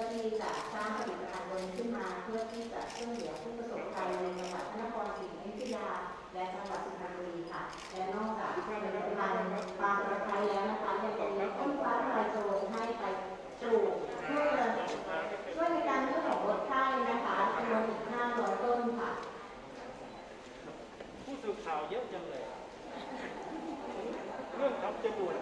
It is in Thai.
าที่จะสร้างผลิตภัณฑ์ตันขึ้นมา เพื่อที่จะช่วยเหลือผู้ประสบภัยในจังหวัดพระนครศรีอยุธยา และจังหวัดสุพรรณบุรีค่ะ และนอกจากผลิตภัณฑ์ปลาตะไคร้แล้วนะคะยังจะมีต้นฟ้าลายโจรให้ไปปลูกเพื่อช่วยในการเรื่องของลดไข้นะคะจำนวนอีก500ต้นค่ะ ผู้สื่อข่าวเยอะจังเลย เรื่องทำจรวด